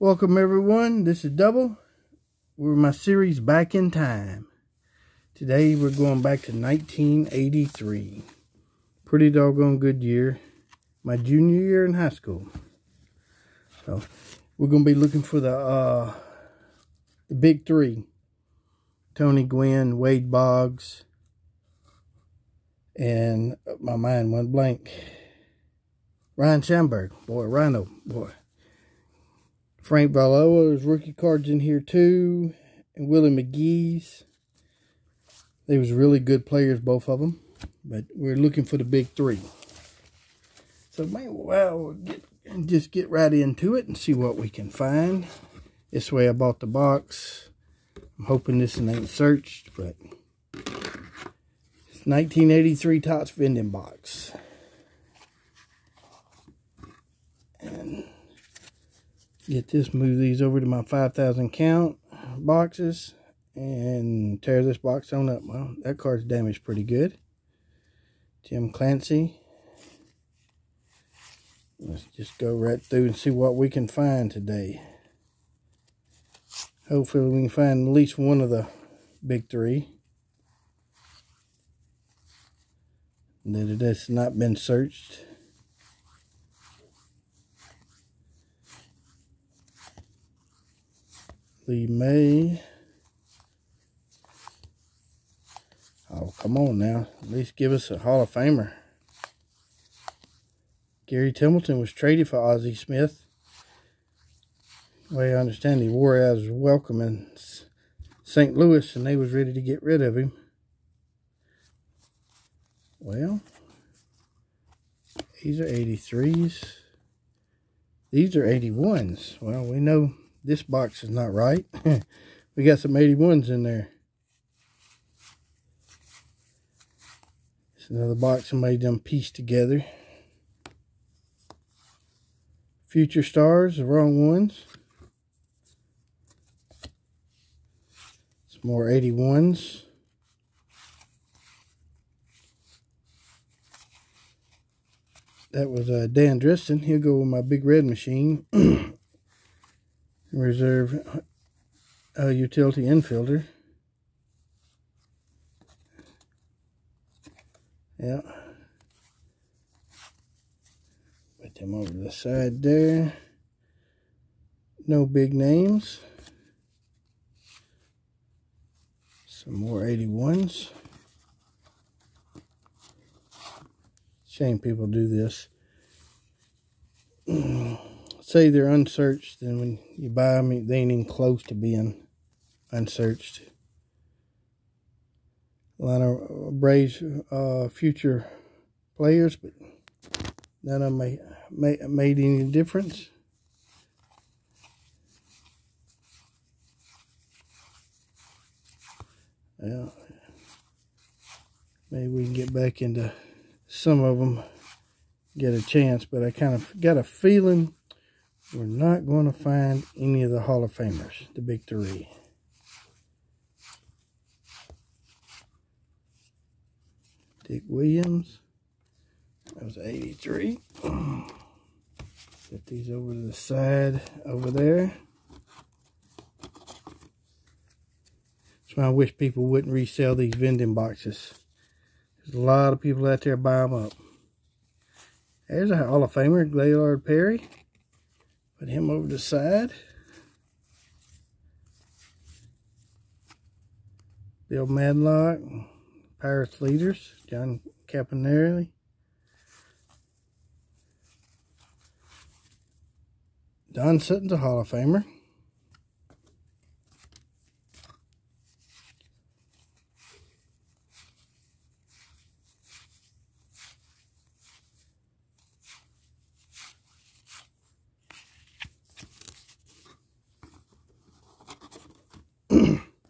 Welcome everyone, this is Double. We're my series Back in Time. Today we're going back to 1983. Pretty doggone good year. My junior year in high school. So we're going to be looking for the, uh, the big three. Tony Gwynn, Wade Boggs, and my mind went blank. Ryne Sandberg, boy, Rhino, boy. Frank Viola, rookie cards in here too. And Willie McGee's. They was really good players, both of them. But we're looking for the big three. So, man, well, get, just get right into it and see what we can find. This way I bought the box. I'm hoping this ain't searched, but... It's 1983 Topps vending box. Get this, move these over to my 5,000 count boxes and tear this box on up. Well, that card's damaged pretty good. Jim Clancy. Let's just go right through and see what we can find today. Hopefully we can find at least one of the big three. That it has not been searched. Lee May. Oh, come on now. At least give us a Hall of Famer. Gary Templeton was traded for Ozzie Smith. The way I understand, he wore out his welcome in St. Louis, and they was ready to get rid of him. Well, these are 83s. These are 81s. Well, we know this box is not right. we got some 81s in there. It's another box somebody done pieced together. Future Stars, the wrong ones. Some more 81s. That was uh, Dan Driessen. He'll go with my big red machine. reserve a utility infielder. Yeah. Put them over the side there. No big names. Some more 81s. Shame people do this. Say they're unsearched, then when you buy them, they ain't even close to being unsearched. A lot of Braves uh, future players, but none of them made, made any difference. Well, maybe we can get back into some of them, get a chance, but I kind of got a feeling we're not going to find any of the Hall of Famers, the big three. Dick Williams. That was 83. Set these over to the side over there. That's why I wish people wouldn't resell these vending boxes. There's a lot of people out there buy them up. There's a Hall of Famer, Gaylord Perry. Put him over the side. Bill Madlock, Pirates leaders, John Campanelli. Don Sutton's a Hall of Famer.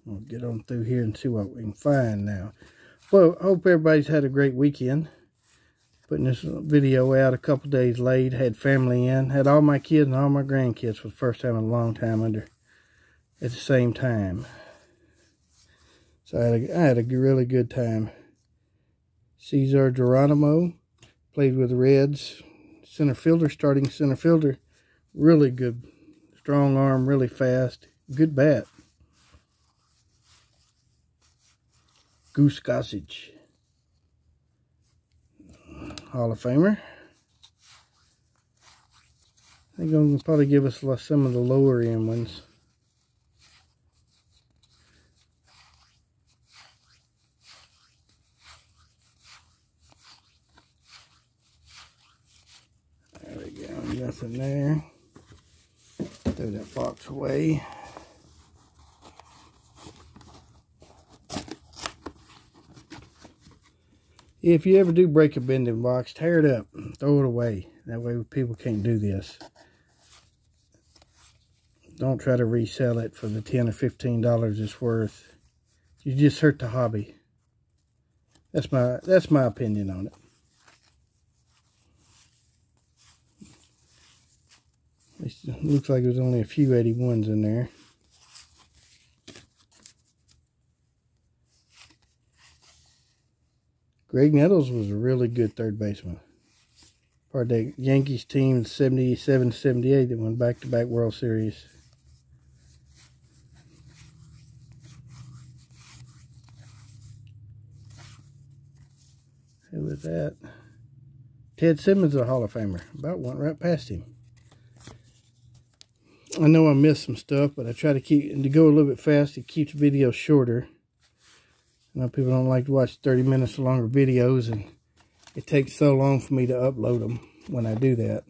We'll get on through here and see what we can find now. Well, I hope everybody's had a great weekend. Putting this video out a couple days late. Had family in. Had all my kids and all my grandkids for the first time in a long time under at the same time. So I had a, I had a really good time. Cesar Geronimo played with the Reds. Center fielder, starting center fielder. Really good strong arm, really fast. Good bat. Goose Gossage. Hall of Famer. I think I'm going to probably give us some of the lower end ones. There we go, nothing there. Throw that box away. If you ever do break a vending box, tear it up, throw it away. That way people can't do this. Don't try to resell it for the 10 or 15 dollars it's worth. You just hurt the hobby. That's my that's my opinion on it. It looks like there's only a few 81s in there Graig Nettles was a really good third baseman. Part of the Yankees team 77-78 that won back-to-back -back World Series. Who was that? Ted Simmons, a Hall of Famer. About went right past him. I know I missed some stuff, but I try to keep to go a little bit fast. It keeps videos shorter. I know people don't like to watch 30 minutes or longer videos, and it takes so long for me to upload them when I do that.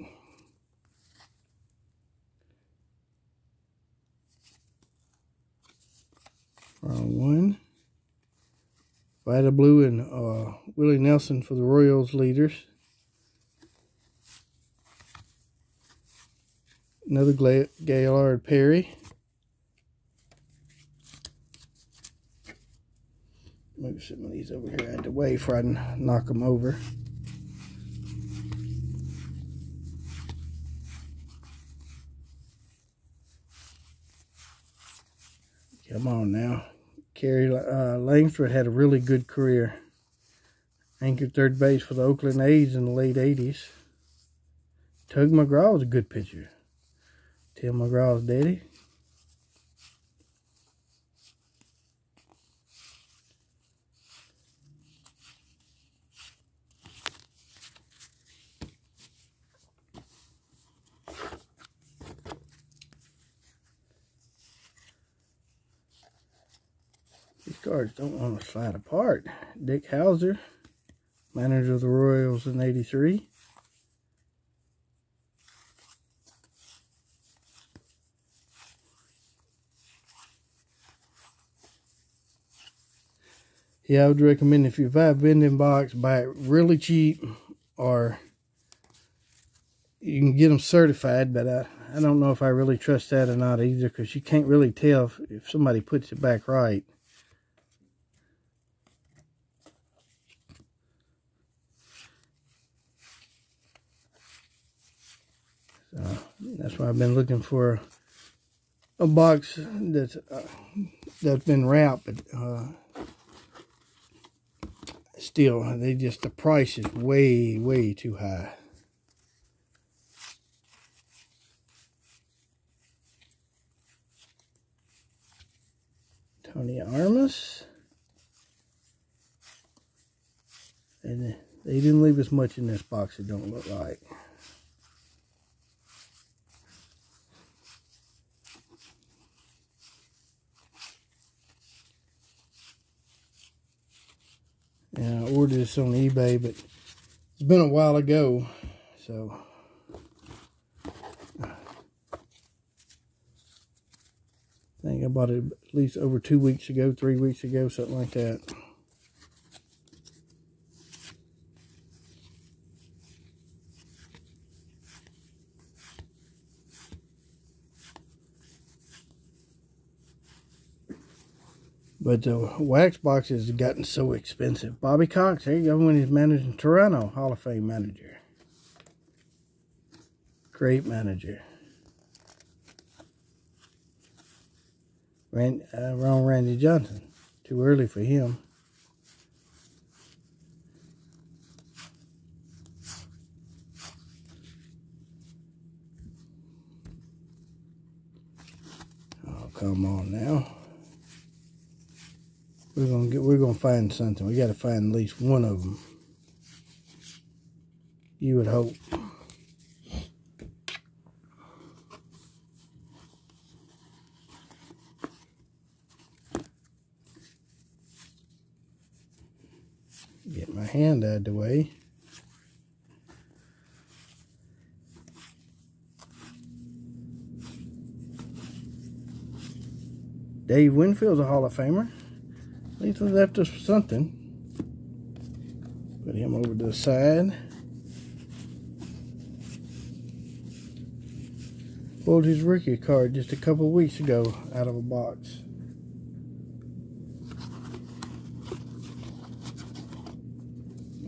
Wrong one. Vida Blue and uh, Willie Nelson for the Royals leaders. Another Gaylord Perry. Move some of these over here out of the way before I knock them over. Come on now. Kerry uh, Langford had a really good career. Anchored third base for the Oakland A's in the late 80s. Tug McGraw was a good pitcher. Tim McGraw's daddy. Cards don't want to slide apart. Dick Howser, manager of the Royals in 83. Yeah, I would recommend if you buy a vending box, buy it really cheap or you can get them certified, but I, I don't know if I really trust that or not either because you can't really tell if, if somebody puts it back right. So that's why I've been looking for a box that's uh, that's been wrapped, uh, still, they just the price is way way too high. Tony Armas. And they didn't leave us much in this box, it don't look like. And I ordered this on eBay, but it's been a while ago. So I think I bought it at least over two weeks ago, three weeks ago, something like that. But the wax boxes have gotten so expensive. Bobby Cox, there you go, when he's managing Toronto, Hall of Fame manager. Great manager. Rand, uh, wrong Randy Johnson. Too early for him. Oh, come on now. We're gonna get. We're gonna find something. We got to find at least one of them. You would hope. Get my hand out of the way. Dave Winfield's a Hall of Famer. At left us something. Put him over to the side. Pulled his rookie card just a couple weeks ago out of a box.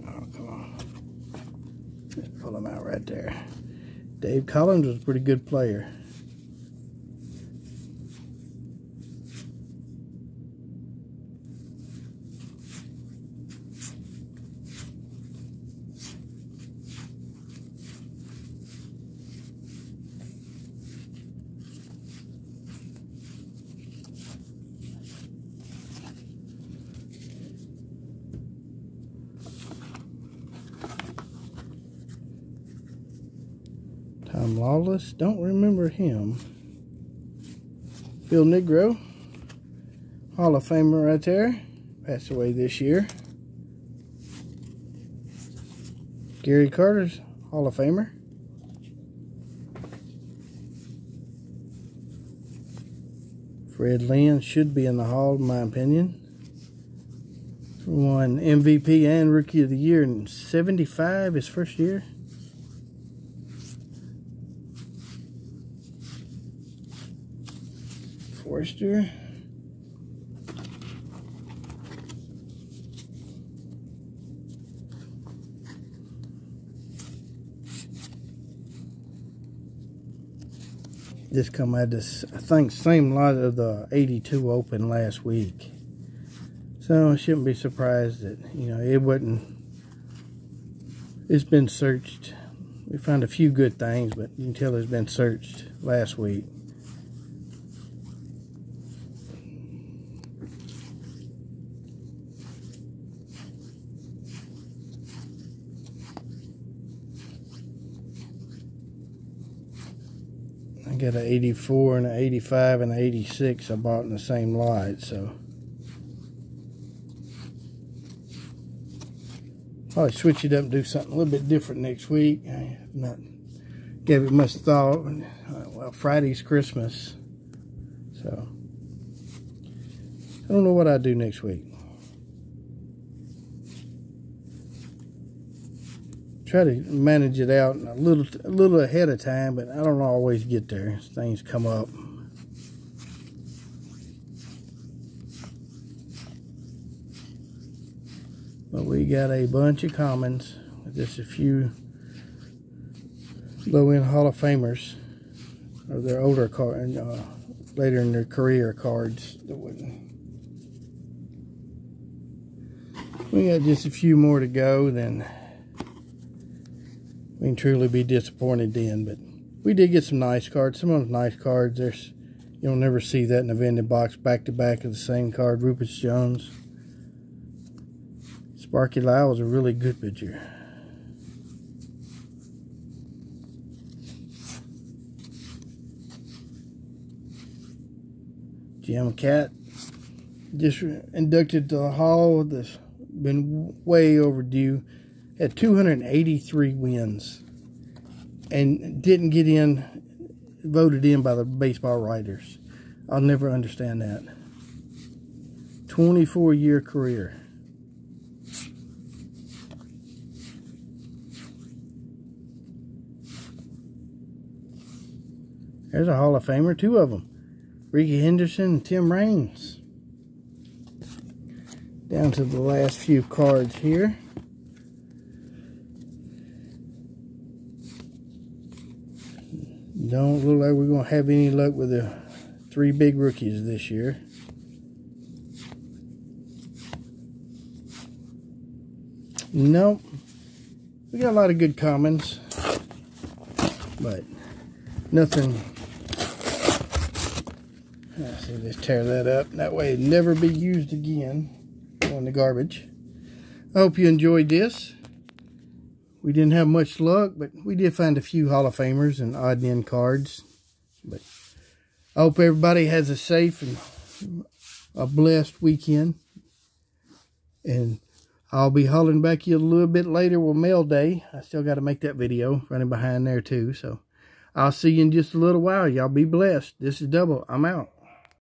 Oh, come on. Let's pull him out right there. Dave Collins was a pretty good player. Lawless, don't remember him. Phil Niekro, Hall of Famer right there. Passed away this year. Gary Carter's Hall of Famer. Fred Lynn should be in the Hall, in my opinion. Won MVP and Rookie of the Year in 75, his first year. Forster. Just come out of this, I think, same lot of the 82 Open last week. So I shouldn't be surprised that, you know, it wasn't, it's been searched. We found a few good things, but you can tell it's been searched last week. I got an 84 and an 85 and an 86 I bought in the same lot, so. Probably switch it up and do something a little bit different next week. I have not gave it much thought. Well, Friday's Christmas, so. I don't know what I do next week. Try to manage it out a little a little ahead of time, but I don't always get there. Things come up. But we got a bunch of commons with just a few low-end Hall of Famers or their older card, uh, later in their career cards that wouldn't. We got just a few more to go, then we can truly be disappointed then. But we did get some nice cards. Some of them nice cards. There's you'll never see that in a vending box back to back of the same card. Rufus Jones. Sparky Lyle was a really good pitcher. Jim Kaat just inducted to the Hall. That's been way overdue had 283 wins and didn't get in, voted in by the baseball writers. I'll never understand that. 24 year career. There's a Hall of Famer, two of them. Rickey Henderson and Tim Raines. Down to the last few cards here. Don't look like we're going to have any luck with the three big rookies this year. Nope. We got a lot of good commons, but nothing Let's see, just tear that up. That way it never be used again on the garbage. I hope you enjoyed this. We didn't have much luck, but we did find a few Hall of Famers and odd end cards. But I hope everybody has a safe and a blessed weekend. And I'll be hollering back you a little bit later with mail day. I still got to make that video running behind there too. So I'll see you in just a little while. Y'all be blessed. This is Double. I'm out.